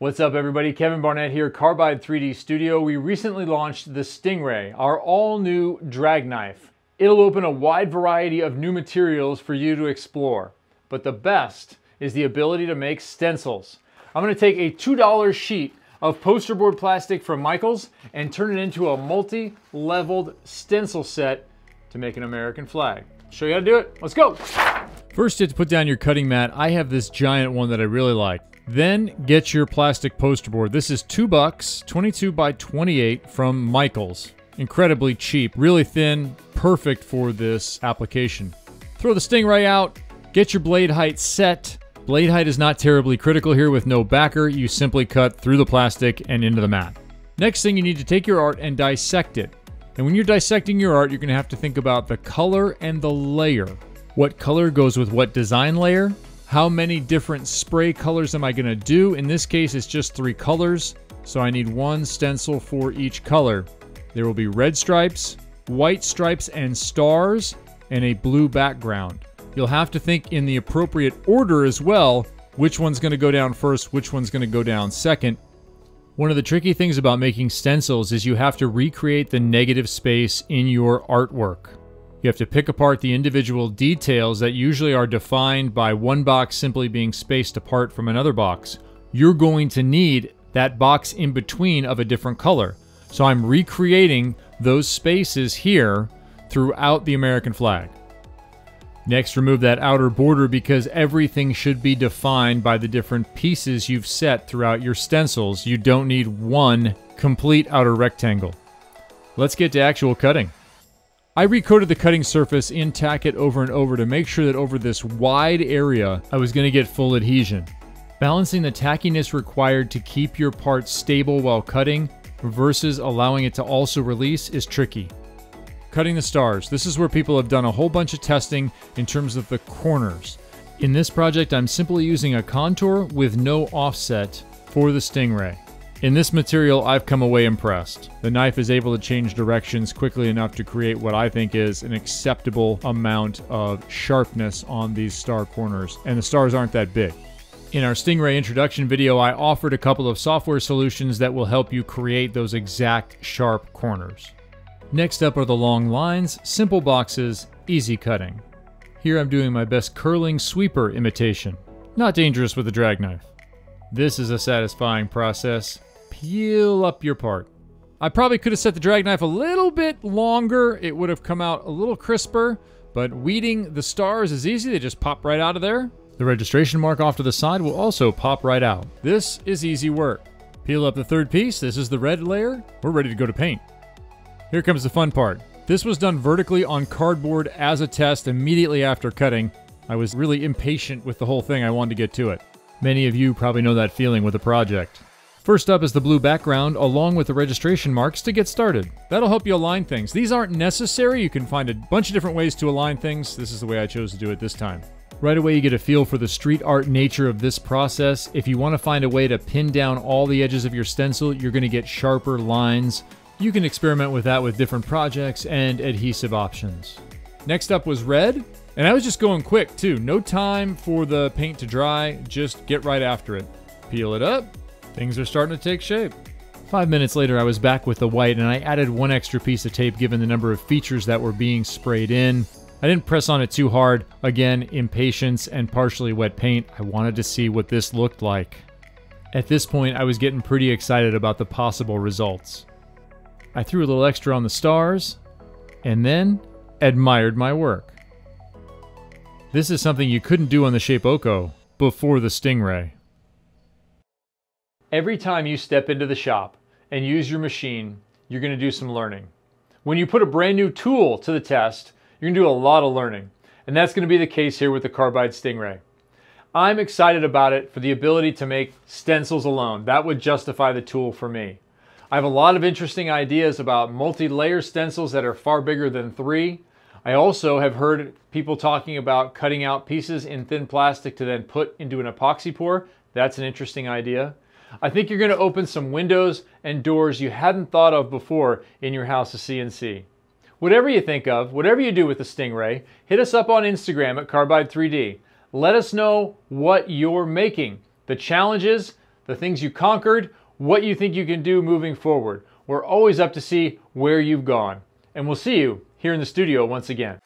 What's up everybody, Kevin Barnett here, Carbide 3D Studio. We recently launched the Stingray, our all new drag knife. It'll open a wide variety of new materials for you to explore. But the best is the ability to make stencils. I'm gonna take a $2 sheet of poster board plastic from Michaels and turn it into a multi-leveled stencil set to make an American flag. Show you how to do it, let's go. First you have to put down your cutting mat. I have this giant one that I really like. Then get your plastic poster board. This is two bucks, 22 by 28 from Michaels. Incredibly cheap, really thin, perfect for this application. Throw the Stingray out, get your blade height set. Blade height is not terribly critical here with no backer. You simply cut through the plastic and into the mat. Next thing you need to take your art and dissect it. And when you're dissecting your art, you're gonna have to think about the color and the layer. What color goes with what design layer? How many different spray colors am I gonna do? In this case, it's just three colors, so I need one stencil for each color. There will be red stripes, white stripes and stars, and a blue background. You'll have to think in the appropriate order as well, which one's gonna go down first, which one's gonna go down second. One of the tricky things about making stencils is you have to recreate the negative space in your artwork. You have to pick apart the individual details that usually are defined by one box simply being spaced apart from another box. You're going to need that box in between of a different color. So I'm recreating those spaces here throughout the American flag. Next, remove that outer border because everything should be defined by the different pieces you've set throughout your stencils. You don't need one complete outer rectangle. Let's get to actual cutting. I recoated the cutting surface in Tack-It over and over to make sure that over this wide area I was going to get full adhesion. Balancing the tackiness required to keep your part stable while cutting versus allowing it to also release is tricky. Cutting the stars. This is where people have done a whole bunch of testing in terms of the corners. In this project, I'm simply using a contour with no offset for the Stingray. In this material, I've come away impressed. The knife is able to change directions quickly enough to create what I think is an acceptable amount of sharpness on these star corners, and the stars aren't that big. In our Stingray introduction video, I offered a couple of software solutions that will help you create those exact sharp corners. Next up are the long lines, simple boxes, easy cutting. Here I'm doing my best curling sweeper imitation. Not dangerous with a drag knife. This is a satisfying process, peel up your part. I probably could have set the drag knife a little bit longer. It would have come out a little crisper, but weeding the stars is easy. They just pop right out of there. The registration mark off to the side will also pop right out. This is easy work. Peel up the third piece. This is the red layer. We're ready to go to paint. Here comes the fun part. This was done vertically on cardboard as a test immediately after cutting. I was really impatient with the whole thing. I wanted to get to it. Many of you probably know that feeling with a project. First up is the blue background along with the registration marks to get started. That'll help you align things. These aren't necessary, you can find a bunch of different ways to align things. This is the way I chose to do it this time. Right away you get a feel for the street art nature of this process. If you want to find a way to pin down all the edges of your stencil, you're going to get sharper lines. You can experiment with that with different projects and adhesive options. Next up was red, and I was just going quick too. No time for the paint to dry, just get right after it. Peel it up, Things are starting to take shape. Five minutes later, I was back with the white and I added one extra piece of tape given the number of features that were being sprayed in. I didn't press on it too hard. Again, impatience and partially wet paint. I wanted to see what this looked like. At this point, I was getting pretty excited about the possible results. I threw a little extra on the stars and then admired my work. This is something you couldn't do on the Shapeoko before the Stingray. Every time you step into the shop and use your machine, you're going to do some learning. When you put a brand new tool to the test, you're to do a lot of learning. And that's going to be the case here with the Carbide Stingray. I'm excited about it for the ability to make stencils alone. That would justify the tool for me. I have a lot of interesting ideas about multi-layer stencils that are far bigger than three. I also have heard people talking about cutting out pieces in thin plastic to then put into an epoxy pour. That's an interesting idea. I think you're going to open some windows and doors you hadn't thought of before in your house of CNC. Whatever you think of, whatever you do with the Stingray, hit us up on Instagram at Carbide3D. Let us know what you're making, the challenges, the things you conquered, what you think you can do moving forward. We're always up to see where you've gone. And we'll see you here in the studio once again.